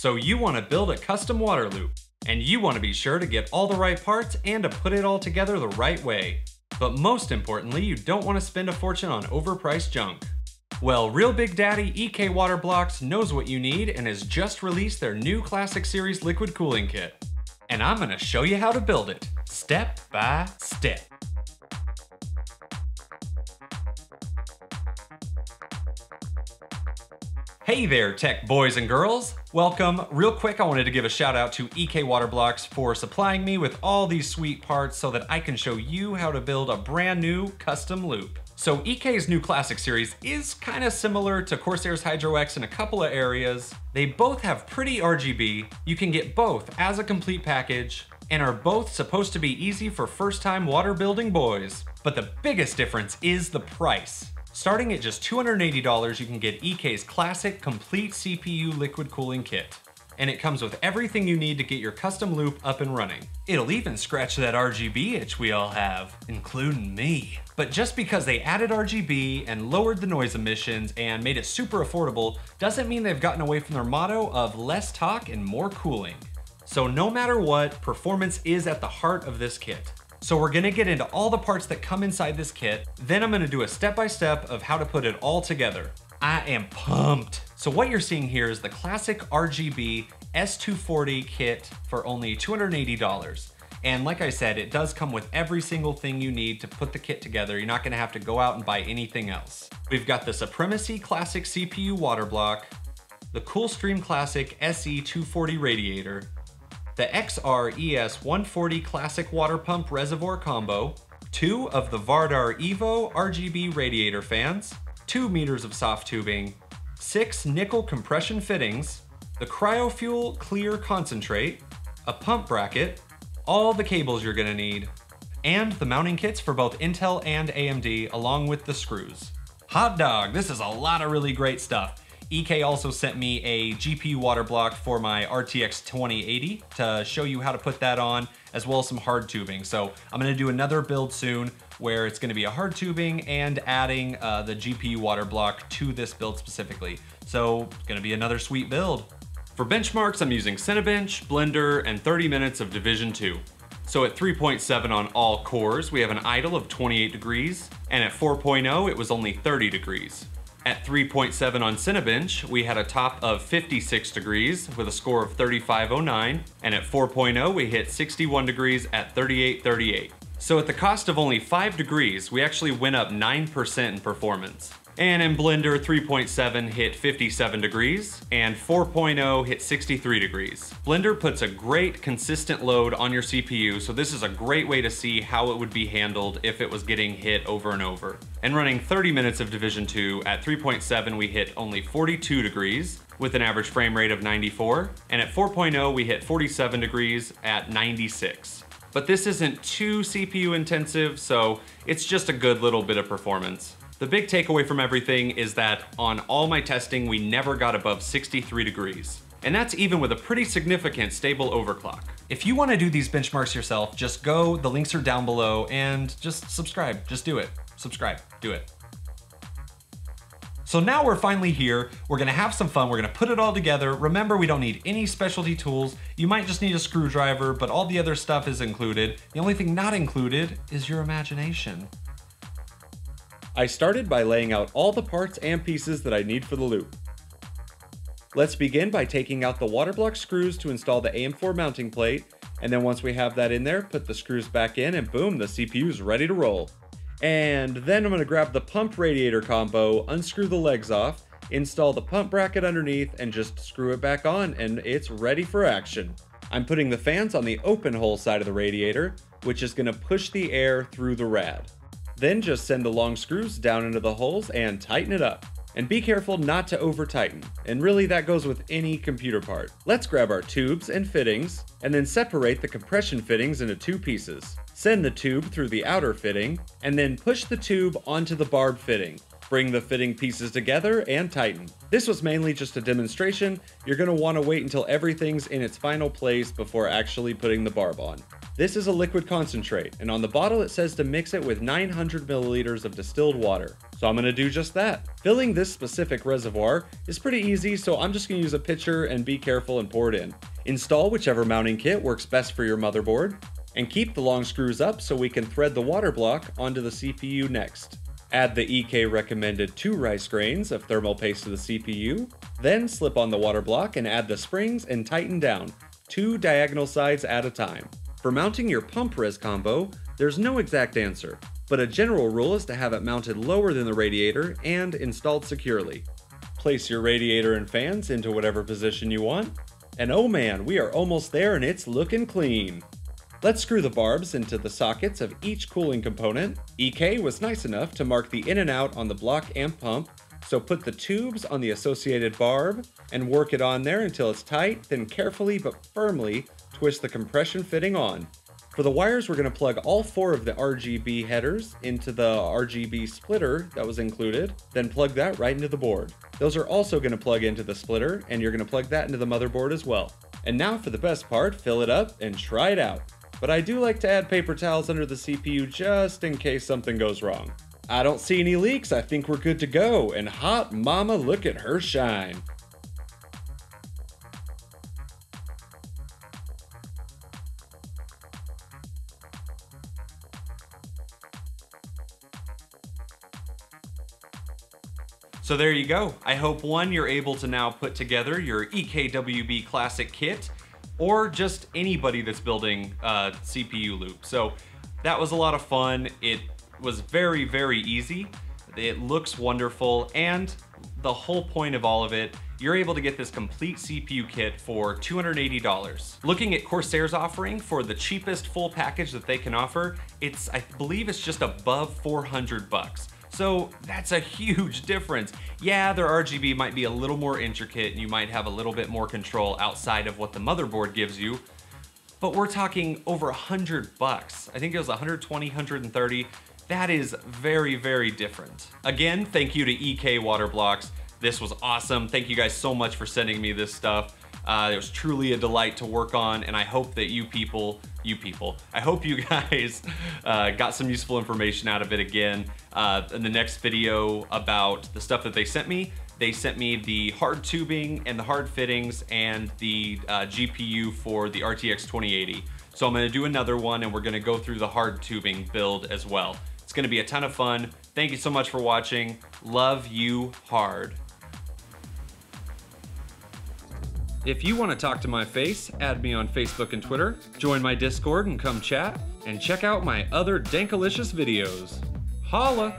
So you want to build a custom water loop, and you want to be sure to get all the right parts and to put it all together the right way. But most importantly, you don't want to spend a fortune on overpriced junk. Well, Real Big Daddy EK Water Blocks knows what you need and has just released their new Classic Series liquid cooling kit. And I'm gonna show you how to build it, step by step. Hey there, tech boys and girls. Welcome. Real quick, I wanted to give a shout out to EK Water Blocks for supplying me with all these sweet parts so that I can show you how to build a brand new custom loop. So EK's new Classic series is kind of similar to Corsair's Hydro X in a couple of areas. They both have pretty RGB. You can get both as a complete package and are both supposed to be easy for first time water building boys. But the biggest difference is the price. Starting at just $280, you can get EK's classic complete CPU liquid cooling kit. And it comes with everything you need to get your custom loop up and running. It'll even scratch that RGB itch we all have, including me. But just because they added RGB and lowered the noise emissions and made it super affordable doesn't mean they've gotten away from their motto of less talk and more cooling. So no matter what, performance is at the heart of this kit. So we're gonna get into all the parts that come inside this kit, then I'm gonna do a step-by-step -step of how to put it all together. I am pumped. So what you're seeing here is the classic RGB S240 kit for only $280. And like I said, it does come with every single thing you need to put the kit together. You're not gonna have to go out and buy anything else. We've got the Supremacy Classic CPU water block, the Coolstream Classic SE240 radiator, the XR ES 140 Classic Water Pump Reservoir Combo, two of the Vardar Evo RGB radiator fans, two meters of soft tubing, six nickel compression fittings, the CryoFuel Clear Concentrate, a pump bracket, all the cables you're gonna need, and the mounting kits for both Intel and AMD along with the screws. Hot dog, this is a lot of really great stuff. EK also sent me a GPU water block for my RTX 2080 to show you how to put that on, as well as some hard tubing. So I'm gonna do another build soon where it's gonna be a hard tubing and adding uh, the GPU water block to this build specifically. So it's gonna be another sweet build. For benchmarks, I'm using Cinebench, Blender, and 30 minutes of Division 2. So at 3.7 on all cores, we have an idle of 28 degrees, and at 4.0, it was only 30 degrees. At 3.7 on Cinebench, we had a top of 56 degrees with a score of 3509, and at 4.0 we hit 61 degrees at 3838. So at the cost of only 5 degrees, we actually went up 9% in performance. And in Blender, 3.7 hit 57 degrees, and 4.0 hit 63 degrees. Blender puts a great consistent load on your CPU, so this is a great way to see how it would be handled if it was getting hit over and over. And running 30 minutes of Division 2 at 3.7, we hit only 42 degrees, with an average frame rate of 94, and at 4.0 we hit 47 degrees at 96. But this isn't too CPU intensive, so it's just a good little bit of performance. The big takeaway from everything is that on all my testing, we never got above 63 degrees. And that's even with a pretty significant stable overclock. If you wanna do these benchmarks yourself, just go, the links are down below, and just subscribe, just do it. Subscribe, do it. So now we're finally here, we're gonna have some fun, we're gonna put it all together. Remember, we don't need any specialty tools. You might just need a screwdriver, but all the other stuff is included. The only thing not included is your imagination. I started by laying out all the parts and pieces that I need for the loop. Let's begin by taking out the water block screws to install the AM4 mounting plate, and then once we have that in there, put the screws back in and boom, the CPU is ready to roll. And then I'm to grab the pump radiator combo, unscrew the legs off, install the pump bracket underneath, and just screw it back on, and it's ready for action. I'm putting the fans on the open hole side of the radiator, which is going to push the air through the rad. Then just send the long screws down into the holes and tighten it up. And be careful not to over tighten, and really that goes with any computer part. Let's grab our tubes and fittings, and then separate the compression fittings into two pieces. Send the tube through the outer fitting, and then push the tube onto the barb fitting. Bring the fitting pieces together and tighten. This was mainly just a demonstration, you're want to wait until everything's in its final place before actually putting the barb on. This is a liquid concentrate, and on the bottle it says to mix it with 900 milliliters of distilled water. So I'm gonna do just that. Filling this specific reservoir is pretty easy, so I'm just gonna use a pitcher and be careful and pour it in. Install whichever mounting kit works best for your motherboard, and keep the long screws up so we can thread the water block onto the CPU next. Add the EK recommended 2 rice grains of thermal paste to the CPU, then slip on the water block and add the springs and tighten down, two diagonal sides at a time. For mounting your pump res combo, there's no exact answer but a general rule is to have it mounted lower than the radiator and installed securely. Place your radiator and fans into whatever position you want, and oh man, we are almost there and it's looking clean. Let's screw the barbs into the sockets of each cooling component. EK was nice enough to mark the in and out on the block and pump, so put the tubes on the associated barb and work it on there until it's tight, then carefully but firmly twist the compression fitting on. For the wires, we're going to plug all four of the RGB headers into the RGB splitter that was included, then plug that right into the board. Those are also going to plug into the splitter, and you're going to plug that into the motherboard as well. And now for the best part, fill it up and try it out. But I do like to add paper towels under the CPU just in case something goes wrong. I don't see any leaks, I think we're good to go, and hot mama look at her shine. So there you go. I hope one, you're able to now put together your EKWB Classic kit or just anybody that's building a CPU loop. So that was a lot of fun. It was very, very easy. It looks wonderful and the whole point of all of it, you're able to get this complete CPU kit for $280. Looking at Corsair's offering for the cheapest full package that they can offer, it's I believe it's just above 400 bucks. So that's a huge difference. Yeah, their RGB might be a little more intricate and you might have a little bit more control outside of what the motherboard gives you, but we're talking over a hundred bucks. I think it was 120, 130. That is very, very different. Again, thank you to EK Water Blocks. This was awesome. Thank you guys so much for sending me this stuff. Uh, it was truly a delight to work on, and I hope that you people, you people, I hope you guys uh, got some useful information out of it again. Uh, in the next video about the stuff that they sent me, they sent me the hard tubing and the hard fittings and the uh, GPU for the RTX 2080. So I'm gonna do another one and we're gonna go through the hard tubing build as well. It's gonna be a ton of fun. Thank you so much for watching. Love you hard. If you want to talk to my face, add me on Facebook and Twitter, join my Discord and come chat, and check out my other dankalicious videos. Holla!